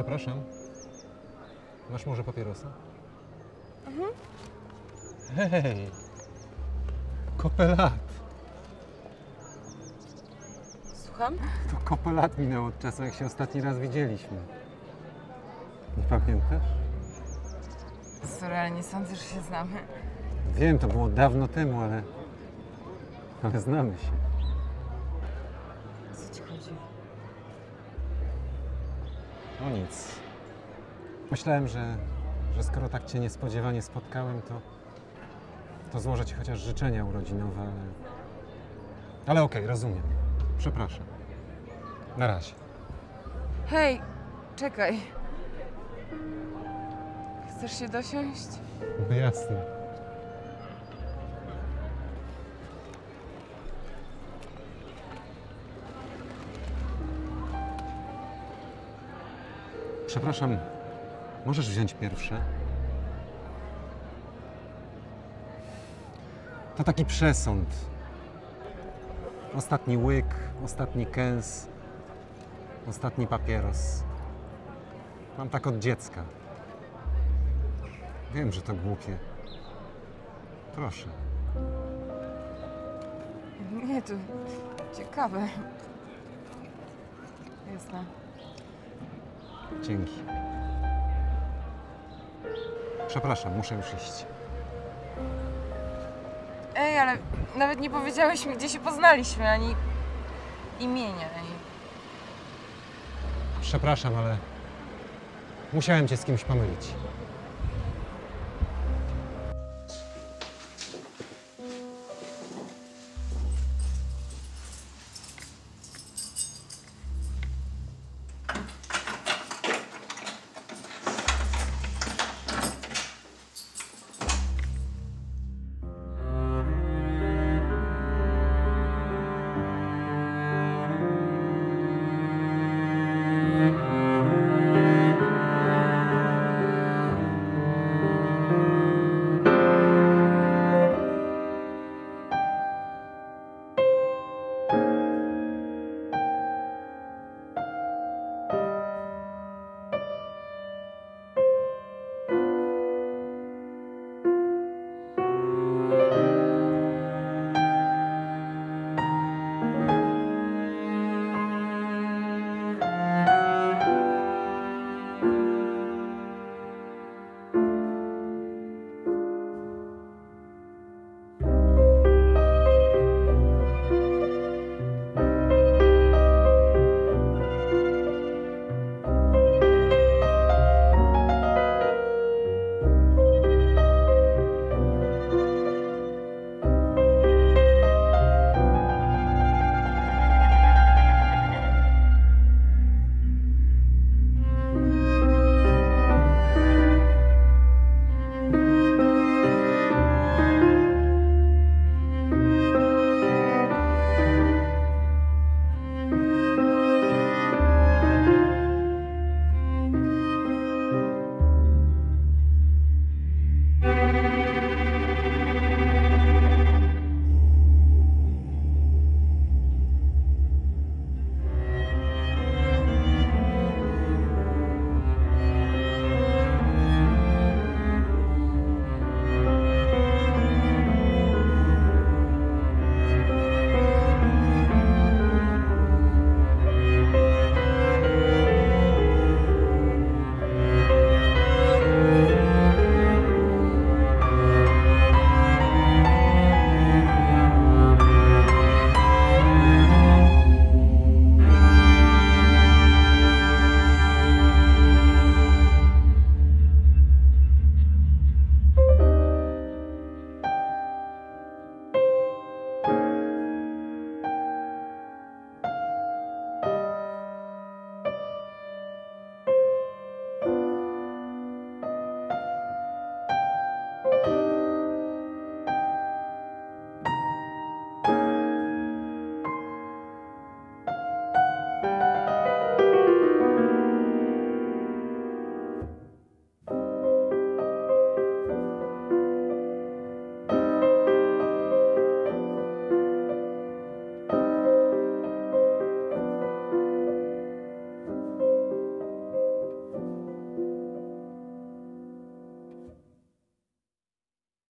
Przepraszam. Masz może papierosa? Mhm. Hej! Kopę lat. Słucham? To kopę lat minęło od czasu, jak się ostatni raz widzieliśmy. Nie pamiętasz? Sorry, ale nie sądzę, że się znamy. Wiem, to było dawno temu, ale... Ale znamy się. No nic. Myślałem, że, że skoro tak cię niespodziewanie spotkałem, to, to złożę ci chociaż życzenia urodzinowe, ale... Ale okej, rozumiem. Przepraszam. Na razie. Hej, czekaj. Chcesz się dosiąść? No jasne. Przepraszam, możesz wziąć pierwsze? To taki przesąd. Ostatni łyk, ostatni kęs, ostatni papieros. Mam tak od dziecka. Wiem, że to głupie. Proszę. Nie, to ciekawe. Jasne. Dzięki. Przepraszam, muszę już iść. Ej, ale nawet nie powiedziałeś mi, gdzie się poznaliśmy, ani imienia, ani... Przepraszam, ale musiałem cię z kimś pomylić.